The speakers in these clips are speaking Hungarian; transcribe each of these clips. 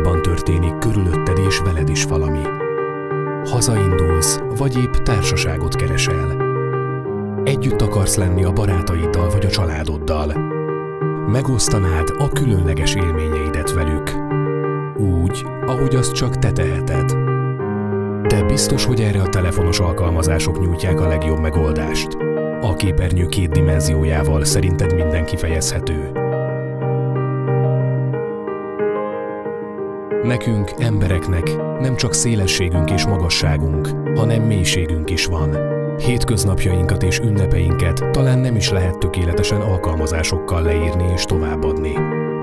pillanatban történik körülötted és veled is valami. Hazaindulsz, vagy épp társaságot keresel. Együtt akarsz lenni a barátaiddal vagy a családoddal. Megosztanád a különleges élményeidet velük. Úgy, ahogy azt csak te teheted. De biztos, hogy erre a telefonos alkalmazások nyújtják a legjobb megoldást. A képernyő két dimenziójával szerinted minden kifejezhető. Nekünk, embereknek nem csak szélességünk és magasságunk, hanem mélységünk is van. Hétköznapjainkat és ünnepeinket talán nem is lehet tökéletesen alkalmazásokkal leírni és továbbadni.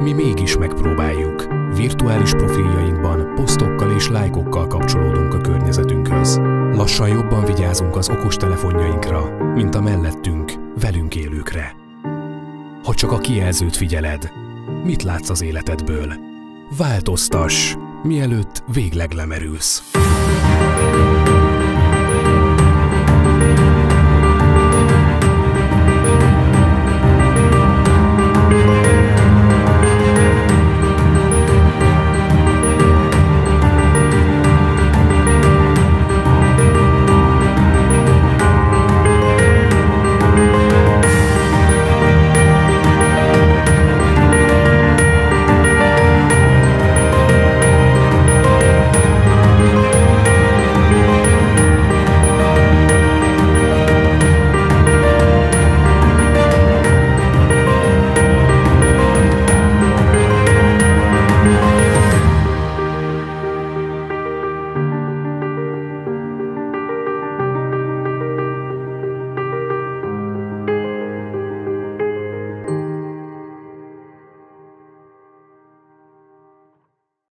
Mi mégis megpróbáljuk. Virtuális profiljainkban posztokkal és lájkokkal kapcsolódunk a környezetünkhöz. Lassan jobban vigyázunk az okos telefonjainkra, mint a mellettünk, velünk élőkre. Ha csak a kijelzőt figyeled, mit látsz az életedből? Változtas, mielőtt végleg lemerülsz.